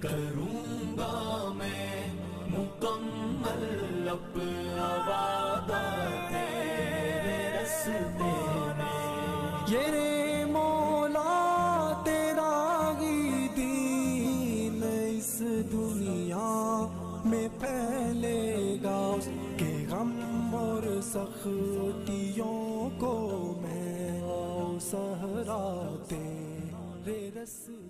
کروں گا میں مکمل اپنا وعدہ تیرے رستے میں یہ مولا تیرا ہی دین اس دنیا میں پھیلے گا کہ غم اور سختیوں کو میں سہراتے رے رستے